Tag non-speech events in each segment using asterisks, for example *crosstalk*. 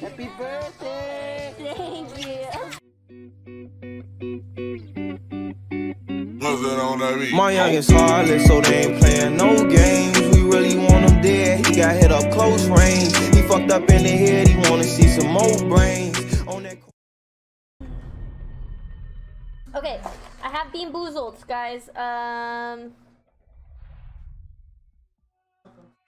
Happy birthday! Thank you. My youngest heartless, so they ain't playing no games. We really want him dead. He got hit up close range. He fucked up in the head. He wanna see some more brains. On that. Okay, I have been Boozled, guys. Um,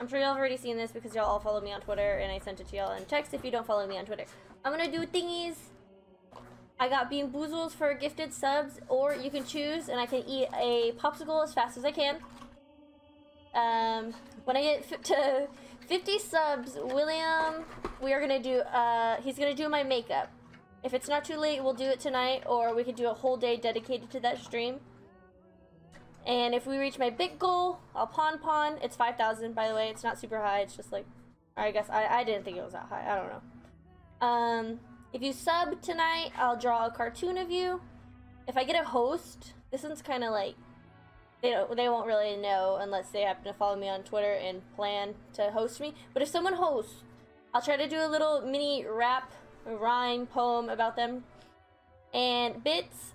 I'm sure y'all have already seen this because y'all all follow me on Twitter, and I sent it to y'all in text if you don't follow me on Twitter. I'm gonna do thingies. I got Bean Boozles for gifted subs, or you can choose, and I can eat a popsicle as fast as I can. Um, when I get to 50 subs, William, we are gonna do, uh, he's gonna do my makeup. If it's not too late, we'll do it tonight, or we could do a whole day dedicated to that stream. And if we reach my big goal, I'll pawn pawn. It's 5,000, by the way. It's not super high. It's just like, I guess I, I didn't think it was that high. I don't know. Um, if you sub tonight, I'll draw a cartoon of you. If I get a host, this one's kind of like, they don't, they won't really know unless they happen to follow me on Twitter and plan to host me. But if someone hosts, I'll try to do a little mini rap, rhyme, poem about them. And bits,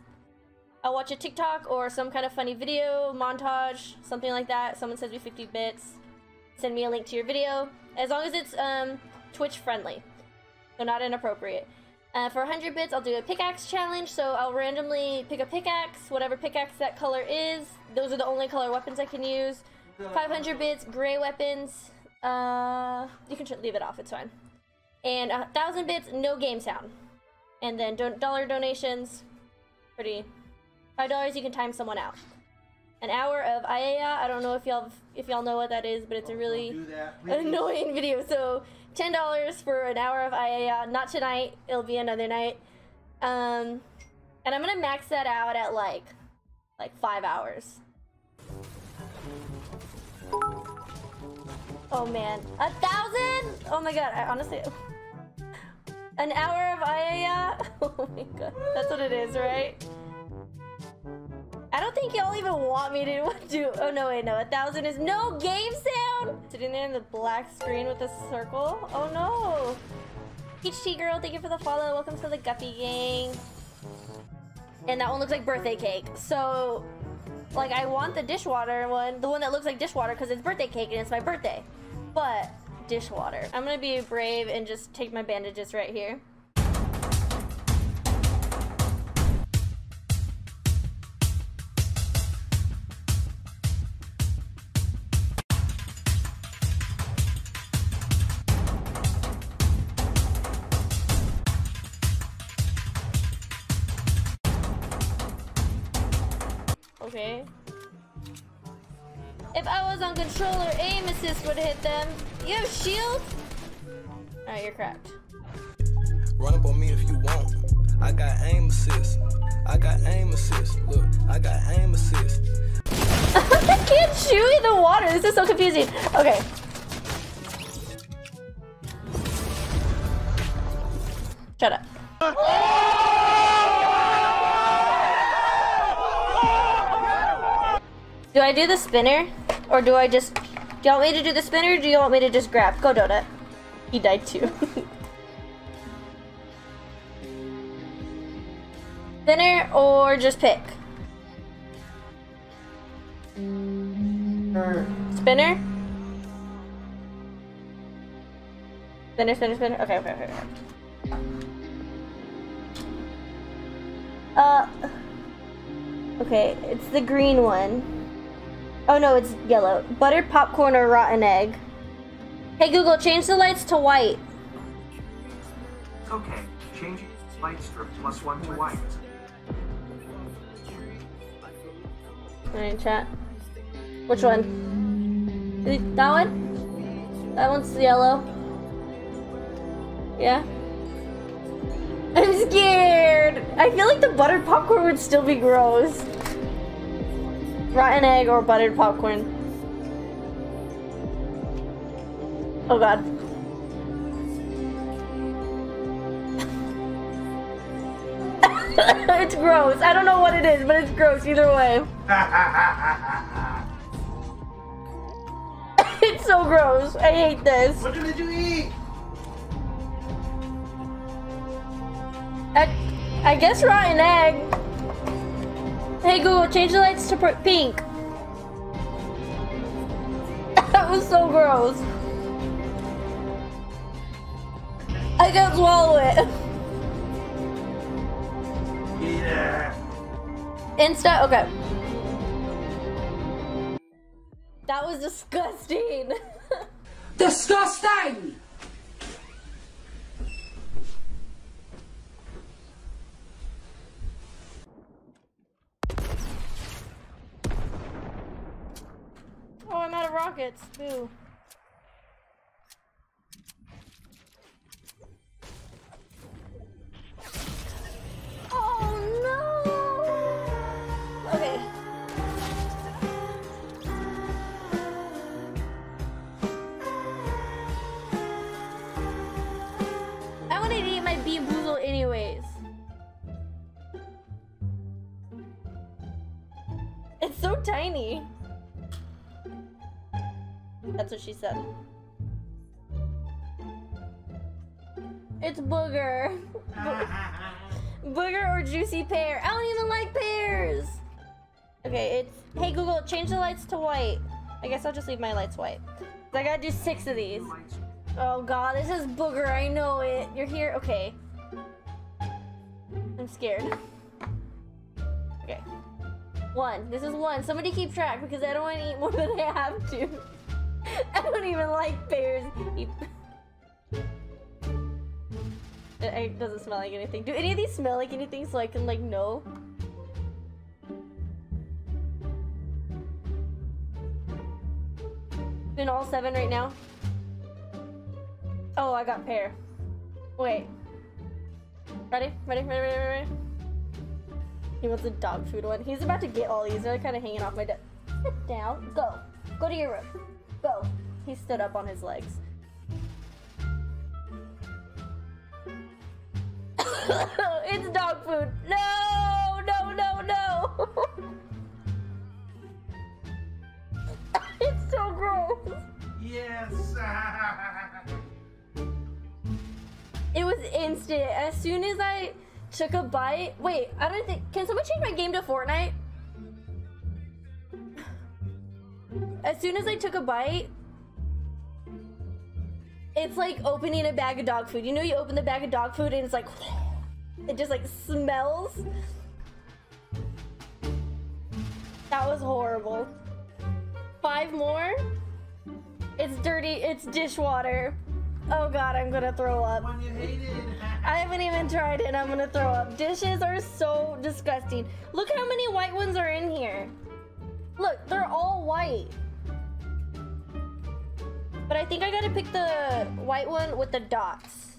I'll watch a TikTok or some kind of funny video, montage, something like that. Someone sends me 50 bits, send me a link to your video. As long as it's um, Twitch friendly, so not inappropriate. Uh, for 100 bits, I'll do a pickaxe challenge. So I'll randomly pick a pickaxe, whatever pickaxe that color is. Those are the only color weapons I can use. 500 bits, gray weapons. Uh, you can leave it off, it's fine. And a thousand bits, no game sound. And then dollar donations, pretty. Five dollars, you can time someone out. An hour of Ayaya. I don't know if y'all if y'all know what that is, but it's a really Do that, *laughs* annoying video. So ten dollars for an hour of Ayaya. Not tonight. It'll be another night. Um, and I'm gonna max that out at like like five hours. Oh man, a thousand! Oh my god, I honestly. *laughs* An hour of Ayaya? *laughs* Oh my god, that's what it is, right? I don't think y'all even want me to *laughs* do. Oh no, wait, no, a thousand is no game sound! Sitting there in the black screen with a circle? Oh no! Peach Tea Girl, thank you for the follow. Welcome to the Guppy Gang. And that one looks like birthday cake. So, like, I want the dishwater one, the one that looks like dishwater because it's birthday cake and it's my birthday. But, dishwater. I'm gonna be brave and just take my bandages right here. Okay. If I was on controller, aim assist would hit them. You have shield? Alright, you're cracked. Run up on me if you want. I got aim assist. I got aim assist. Look, I got aim assist. *laughs* I can't chew in the water. This is so confusing. Okay. Do I do the spinner? Or do I just... Do you want me to do the spinner or do you want me to just grab? Go, Donut. He died too. *laughs* spinner or just pick? Spinner? Spinner, spinner, spinner. Okay, okay, okay. okay. Uh. Okay, it's the green one. Oh no, it's yellow. Buttered popcorn or rotten egg. Hey Google, change the lights to white. Okay, changing light strip plus one to white. Alright, chat. Which one? That one? That one's yellow. Yeah. *laughs* I'm scared. I feel like the buttered popcorn would still be gross rotten egg or buttered popcorn. Oh god. *laughs* it's gross. I don't know what it is, but it's gross either way. *laughs* it's so gross. I hate this. What did you eat? I, I guess rotten egg. Hey Google, change the lights to pink. *laughs* that was so gross. I can't swallow it. Yeah. Insta, okay. That was disgusting. *laughs* Disgusting! oh, I'm out of rockets. Boo. Oh no! Okay. I wanted to eat my boozle anyways. It's so tiny. That's what she said. It's booger. *laughs* Booger or juicy pear. I don't even like pears. Okay, it's hey Google, change the lights to white. I guess I'll just leave my lights white. I gotta do six of these. Oh god, this is booger. I know it. You're here. Okay. I'm scared. Okay. One. This is one. Somebody keep track because I don't want to eat more than I have to. I don't even like It, it doesn't smell like anything. Do any of these smell like anything so I can like know? In all seven right now? Oh, I got pear. Wait. Ready? Ready? Ready? Ready? Ready? He wants a dog food one. He's about to get all these. They're kind of hanging off my desk. *laughs* Sit down. Go. Go to your room. Go. He stood up on his legs. *coughs* it's dog food. No, no, no, no. *coughs* it's so gross. Yes. It was instant. As soon as I took a bite. Wait, I don't think. Can someone change my game to Fortnite? *sighs* As soon as I took a bite, it's like opening a bag of dog food. You know, you open the bag of dog food and it's like, it just like smells. That was horrible. Five more? It's dirty, it's dishwater. Oh god, I'm gonna throw up. One you hated. I haven't even tried it and I'm gonna throw up. Dishes are so disgusting. Look how many white ones are in here. Look, they're all white. But I think I gotta pick the white one with the dots.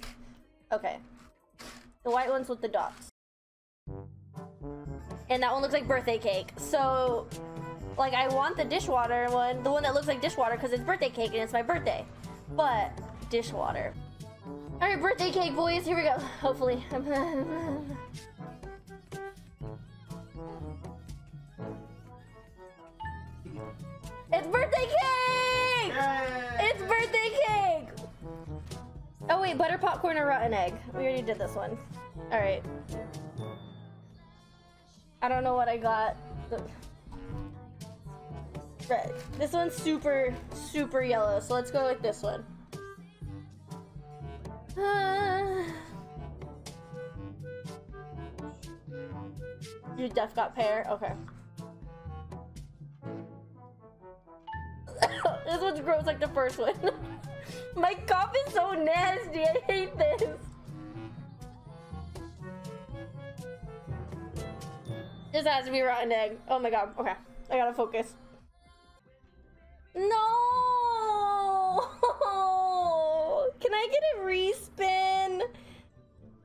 Okay. The white ones with the dots. And that one looks like birthday cake. So, like, I want the dishwater one, the one that looks like dishwater because it's birthday cake and it's my birthday. But, dishwater. All right, birthday cake, boys. Here we go. *laughs* Hopefully. *laughs* it's birthday cake! Wait, butter popcorn or rotten egg. We already did this one. All right. I don't know what I got. Red. This one's super, super yellow. So let's go with this one. Uh, you def got pear? Okay. *laughs* this one's gross like the first one. *laughs* My cough is so nasty. I hate this. This has to be rotten egg. Oh my god. Okay. I gotta focus. No! *laughs* Can I get a respin?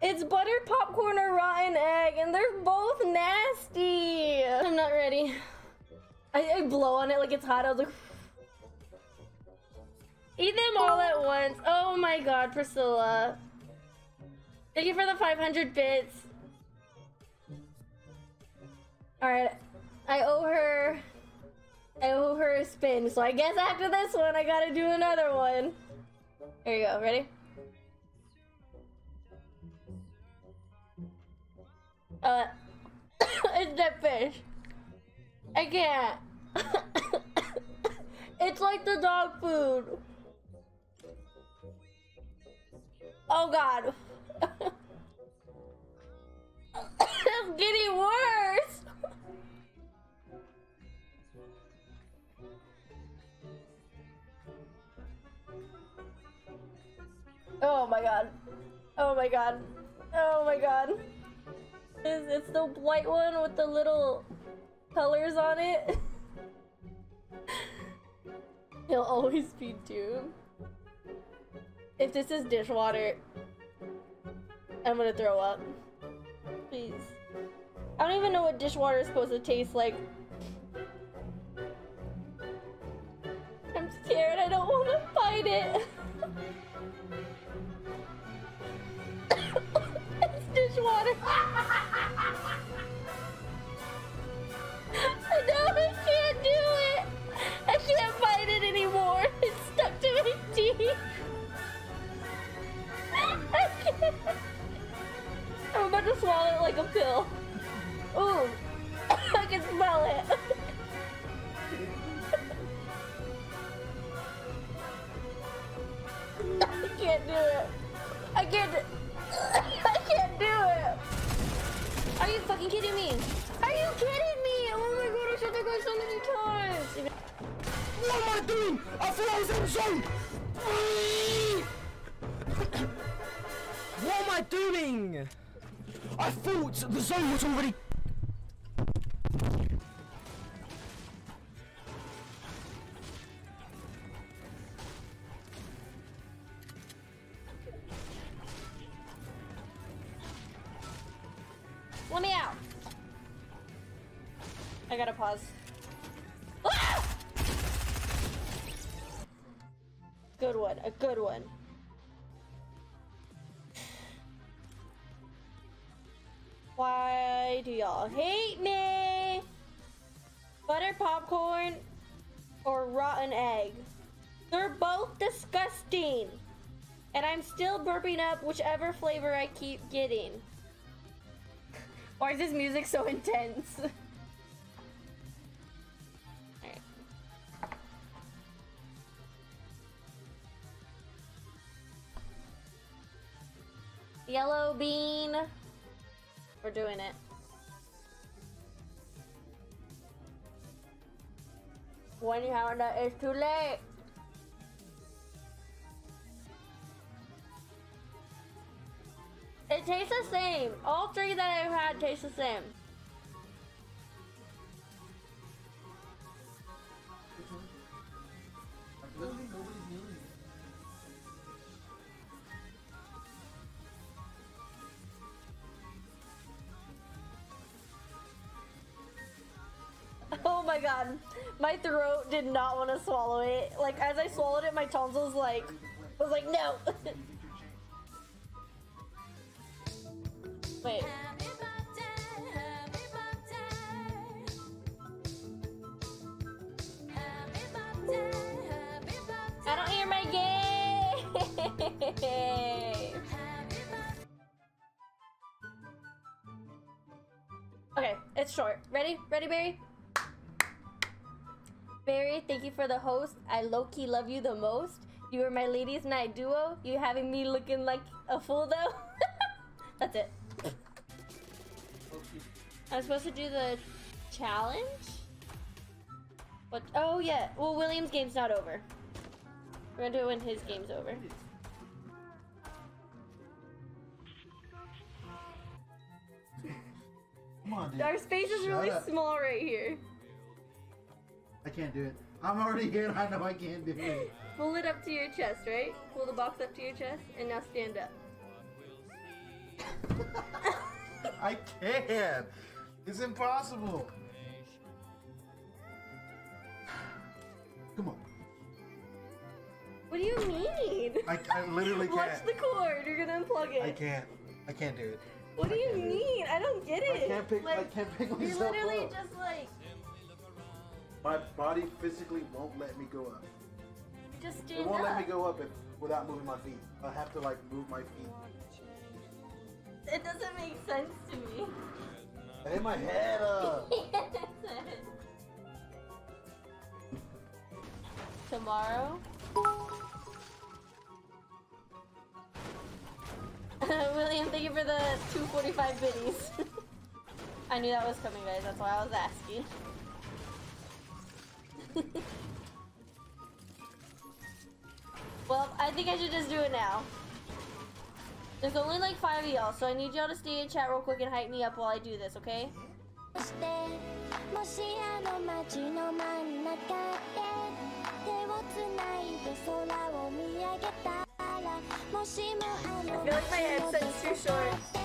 It's buttered popcorn or rotten egg, and they're both nasty. I'm not ready. I, I blow on it like it's hot. I was like, eat them all at once. Oh my god, Priscilla. Thank you for the 500 bits. Alright. I owe her. I owe her a spin, so I guess after this one, I gotta do another one. Here you go. Ready? Uh, *coughs* it's that fish. I can't. *coughs* it's like the dog food. Oh god. it's getting worse. Oh my god. Oh my god. Oh my god. It's, it's the white one with the little colors on it. *laughs* He'll always be doomed. If this is dishwater, I'm gonna throw up. Please. I don't even know what dishwater is supposed to taste like. I'm scared. I don't want to fight it. *laughs* fucking kidding me? Are you kidding me? Oh my god, I shot that guy so many times. What am I doing? I was in zone! what am I doing? I thought the zone was already... Good one, a good one. Why do y'all hate me? Butter popcorn or rotten egg? They're both disgusting. And I'm still burping up whichever flavor I keep getting. *laughs* Why is this music so intense? *laughs* Yellow bean. We're doing it. When you have that, it's too late. It tastes the same. All three that I've had taste the same. My throat did not want to swallow it. Like as I swallowed it, my tonsils like was like no. *laughs* Wait. I don't hear my game. *laughs* okay, it's short. Ready? Ready, Barry? Barry, thank you for the host. I low key love you the most. You were my ladies' night duo. You having me looking like a fool though. *laughs* That's it. I'm supposed to do the challenge? What? Oh yeah. Well, William's game's not over. We're gonna do it when his game's over. Come on, dude. Our space is Shut really up. small right here. I can't do it. I'm already here I know I can't do it. Pull it up to your chest, right? Pull the box up to your chest, and now stand up. *laughs* I can't. It's impossible. Come on. What do you mean? I, I literally *laughs* can't. Watch the cord. You're gonna unplug it. I can't. I can't do it. What do you mean? I don't get it. I can't pick. I Like, can't pick you're myself literally up. just like My body physically won't let me go up. just It stand won't let me go up if, without moving my feet. I have to like move my feet. It doesn't make sense to me. I hit my head up. *laughs* Tomorrow. *laughs* William, thank you for the 245 biddies. *laughs* I knew that was coming, guys. That's why I was asking. *laughs* well, I think I should just do it now. There's only like five of y'all, so I need y'all to stay in chat real quick and hype me up while I do this, okay? I feel like my headset's too short.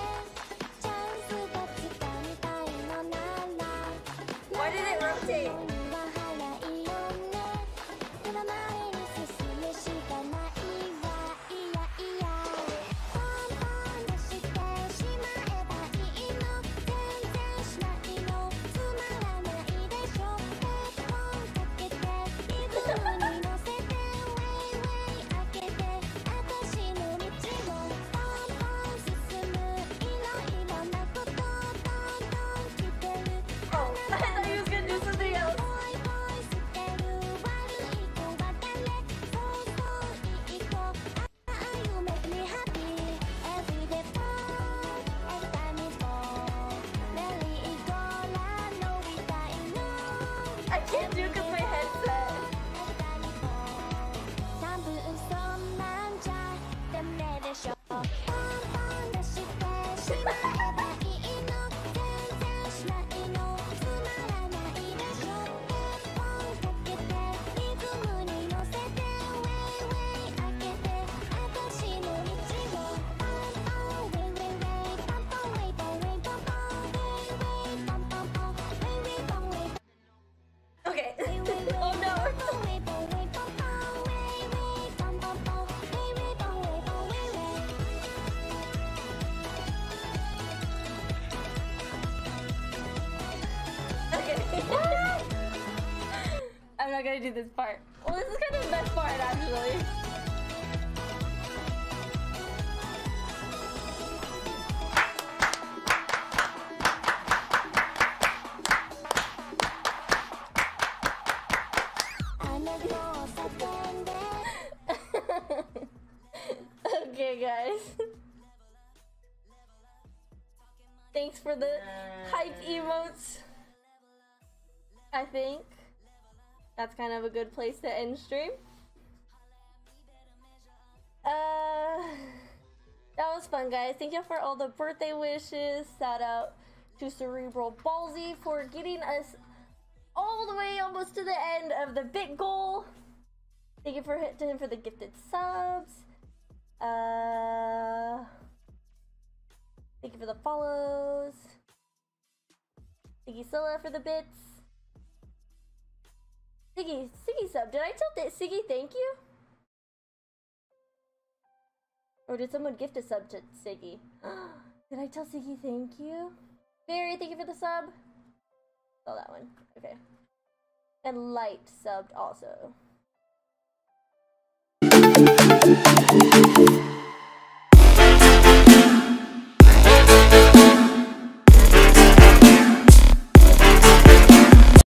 Not gonna do this part. Well, this is kind of the best part, actually. *laughs* okay, guys. Thanks for the hype emotes. I think that's kind of a good place to end stream. Uh, that was fun, guys. Thank you for all the birthday wishes. Shout out to Cerebral Ballsy for getting us all the way almost to the end of the big goal. Thank you for to him for the gifted subs. Uh, thank you for the follows. Thank you, Scylla, for the bits. Siggy, Siggy sub. Did I tell Th- Siggy thank you? Or did someone gift a sub to Siggy? *gasps* did I tell Siggy thank you? Barry, thank you for the sub. Oh, that one. Okay. And Light subbed also.